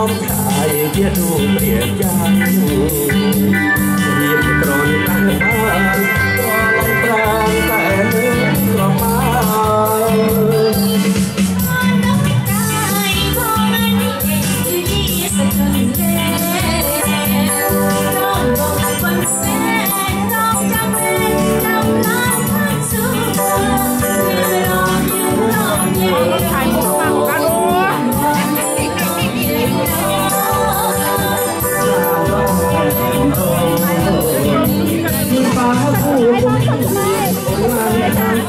อมถ่ายเกียรติเปรียบจัง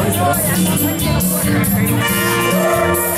Thank you.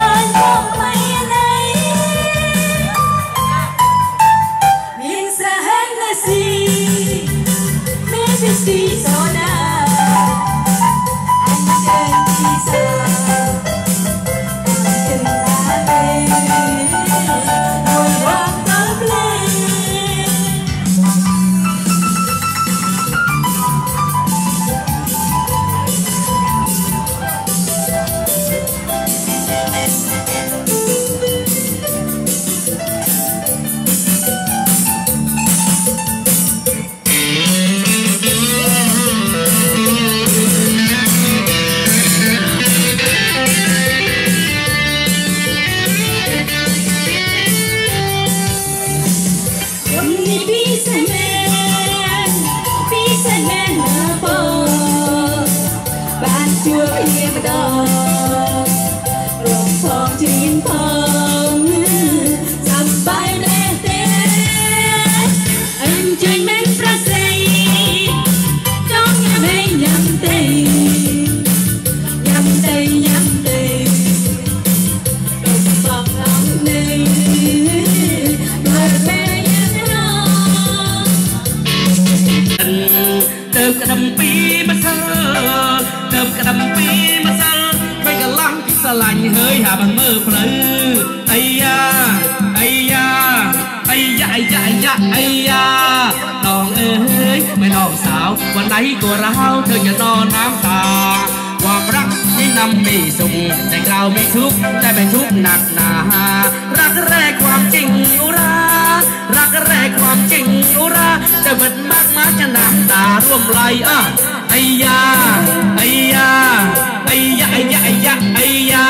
ตัวเราเธอจะนอนน้ำตา ความรักที่นำไม่สุขแต่เราไม่ทุกข์แต่เป็นทุกข์หนักหนา รักแรกความจริงอุรา รักแรกความจริงอุราแต่บันมากมายจะน้ำตาร่วมไหลอะไอยาไอยาไอยาไอยาไอยาไอยา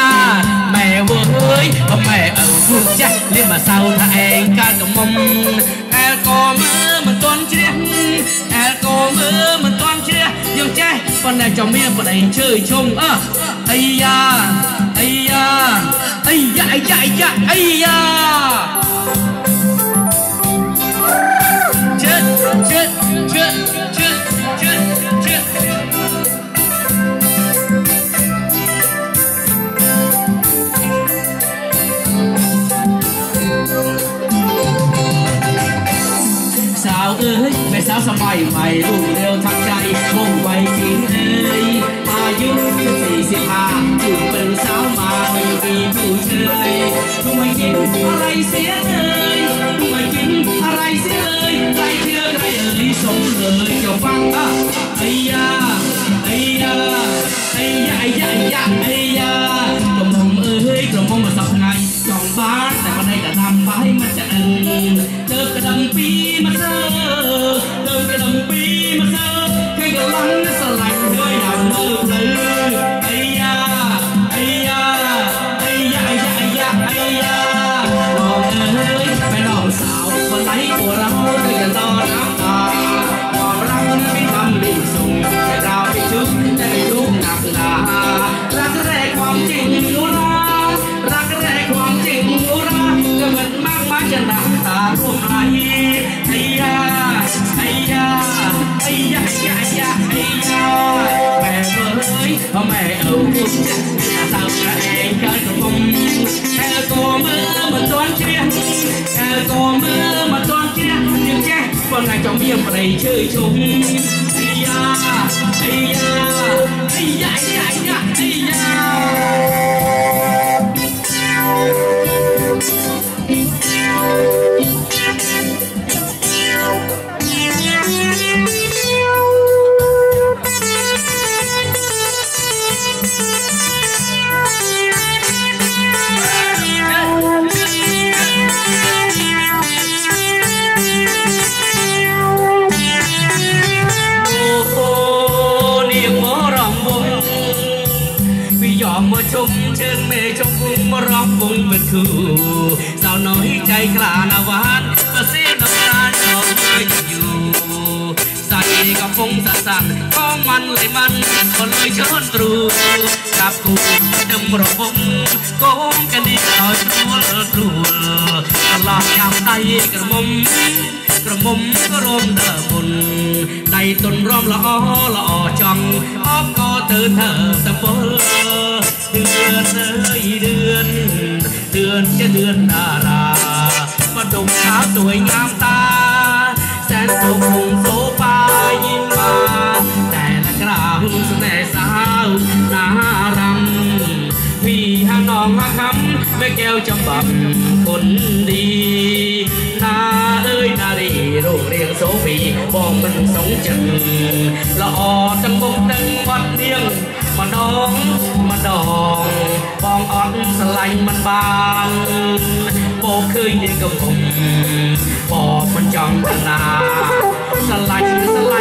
แม่เว้ยแม่เอาลูกแจเลี้ยมาเศร้าถ้าเองการกับมุมแอลกอมือมันต้นเชีย ដែលកូនមើលមិនទាន់ជ្រះយើងចេះប៉ុន្តែចំមានប្តីឈើឈុំអើអាយ៉ាអាយ៉ាអាយ៉ាអាយ៉ាអាយ៉ាអាយ៉ាចិត្តចិត្ត ơi mẹ sao sao mày mày luôn đều thắt ใจมุ่งไว้ที่เอ้ยอายุสี่สิบห้าอยู่เป็นสาวมาไม่มีผู้เชยทำไมกินอะไรเสียเลยทำไมกินอะไรเสียเลยใครเชื่อใครเอ่ยสมเลยจ้าฟังอะไอ้ยาไอ้ยาไอ้ยาไอ้ยาไอ้ยาไอ้ยากระหม่อมเอ้ยกระหม่อมมาสับไงสองบ้านแต่มาได้กระทำไปมันจะเอิง ยกระลังสลังเคยดำมือเพลอไอ้ย ណាចង់មានប្តីឈើឈុំអាយ៉ាអាយ៉ាអាយ៉ាអាយ៉ា មកជុំជើងមេជុំគុំរស់ពុំពិតគូសៅណយចៃខ្លាណាវ៉ានប្រសិទ្ធដល់ការចូលយយូសាច់កំពុងសាសានផងមិនលេមិនក៏លុយជន់ទ្រូកាប់គូដឹងរវងកូនកលីឲ្យស្រួលស្រួលអឡោះចាំដៃក្រមុំក្រមុំក៏រមដើមុនដៃទុនរមល្អល្អចង់អបក៏ទៅធ្វើសពល เดือนเอ้ยเดือน เดือนจะเดือนดารามาดมเช้าสวยงามตา แสนโสคงโสปายิ้มบานแต่ละกราวสแสน่สาวหนารำพี่หางนองหางคำแม่แก้วจำบับคนดีนาเอ้ยนารีรูปเรียงโสฟีบอกมันสงจันละออจังบงตึงวัดเลี้ยงมาน้อง ដងបងអត់ស្រឡាញ់មិនបានបងឃើញនេះកំពុងបងមិនចង់ណាស្រឡាញ់ស្រឡាញ់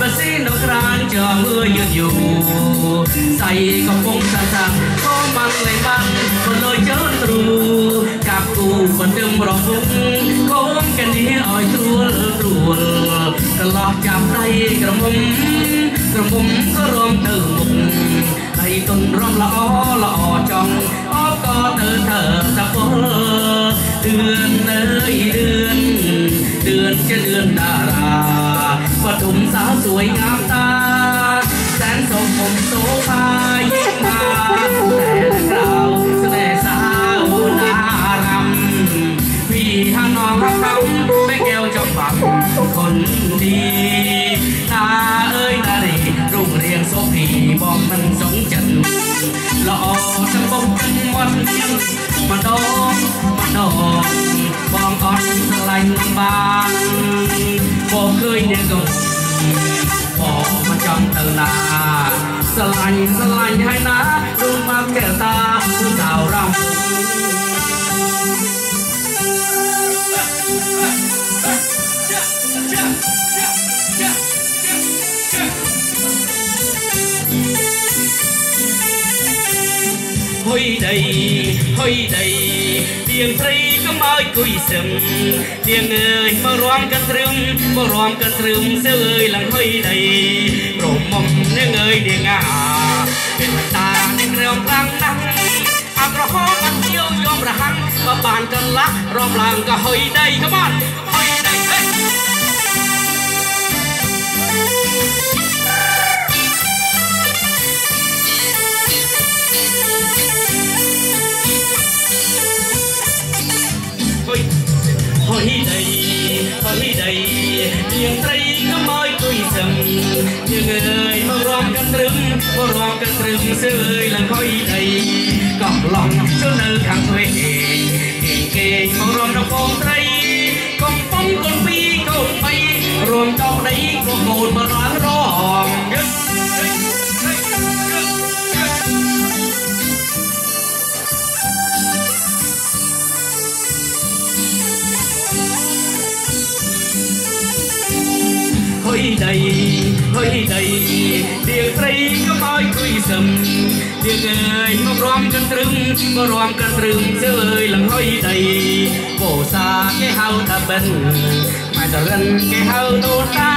បស៊ីនៅក្រានជាប់មើលយឺតយូរសៃកំពុងសាសាកុំបាំងលេងបាំងក៏លុយជើងទ្រូកាប់គូបណ្ដឹងប្រពុកកូនកញ្ញាឲ្យត្រួលត្រួលកន្លោះចាប់ដៃក្រមុំក្រមុំក៏រំទៅមុខដៃទុនរំល្អល្អចង់អបក៏ទៅទៅសាពលទឿនអើយទឿនទឿនជាលឿនតារា ทุมสาวสวยงามตาแสนสมผมโสภายิ่งมาแต่เราแต่สาวลารำพี่ท่าน้องรับคำแม่แก้วจะฝังคนดีตาเอ้ยนารีรุ่งเรียงโสภีบอกมันสงจันหล่อทั้งบงทั้งวันมาดองมาดองបងអត់ឆ្លាញ់បានបងឃើញអ្នកកំ ទៅណាស្រឡាញ់ស្រឡាញ់ហើយណារួមមកកែតា ហុយដីហុយដីទៀងស្រីកុំឲ្យគុយសឹមទៀងអើយមករំកាន់ត្រឹមមករំកាន់ត្រឹមសើអើយឡើងហុយដីប្រមុំនាងអើយនាងអាពេលតានាងរំខាងណាស់អក្រហមអត់ជាវយំរហាំងក៏បានកន្លះរំឡើងក៏ហុយដី Come on ហ៊ុយដីហ៊ុយដីទៀងត្រីកុំឲ្យទុយសឹមយើងអើយមករំកន្ទ្រឹមមករំកន្ទ្រឹមសើអើយឡើងហ៊ុយដីកោះឡងជន់នៅខាងទ្វេគេគេមករំរកងត្រីកំពុងកូនពីរកូនបីរួមចោលដីកូនកូនមករាំរងយេ ដីហុយដីទៀងត្រីកុំឲ្យគួយសឹមទៀងអើយមករំកាន់ត្រឹមមករំកាន់ត្រឹមទៅអើយលងហុយដីពោសាគេហៅថាបិនម៉ែតរិនគេហៅដូនតា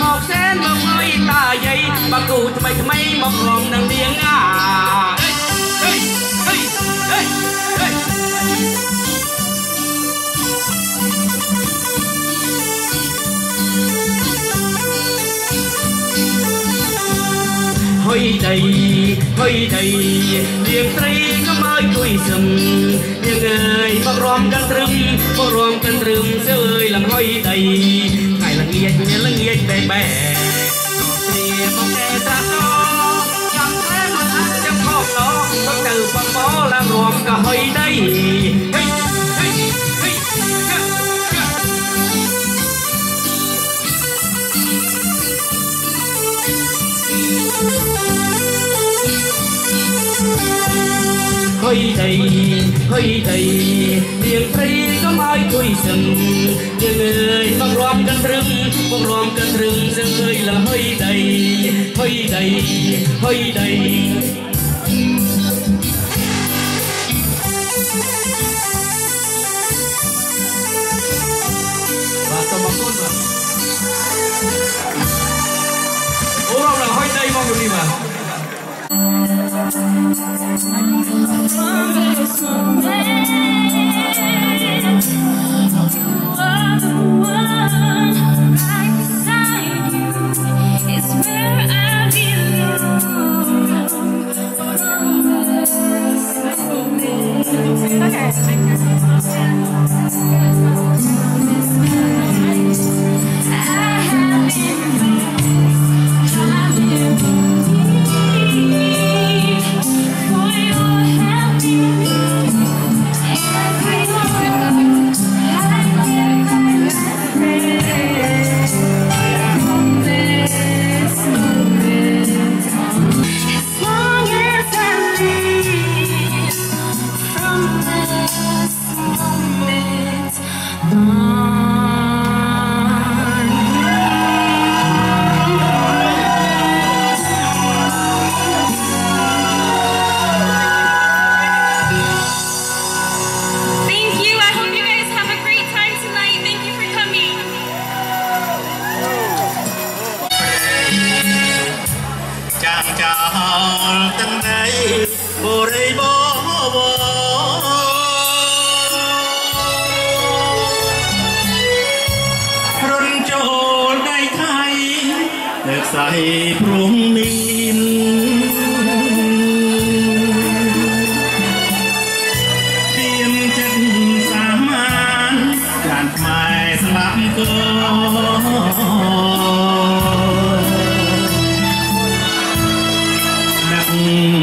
មកសែនមកហុយតាយាយបាគូថ្មីថ្មីមករំនឹងទៀងអាហេហេ ហុយដីហុយដីនាងត្រីក៏មកជួយសឹមនាងអើយមករំកាន់ត្រឹមមករំកាន់ត្រឹមសើយលំហុយដីថ្ងៃល្ងាចញ៉ល្ងាចបែបែគ្នាមកតែតាកោចាំតែមកអាចចាំខកឡោទៅទៅបងបោឡើងរំក៏ហុយដី hơi đầy hơi đầy tiếng thấy có mai tôi sầm. Nhưng người bằng loan cân rừng bằng loan cân rừng dân ơi là hơi đầy. Hơi đầy hơi đầy. Và tôi mong muốn rồi Ủa là hơi đầy mong người đi mà? Thank you. Christmas. ព្រំនេះទៀមចិត្តសាមានចានខ្មែរស្លាប់កោ đặt cùng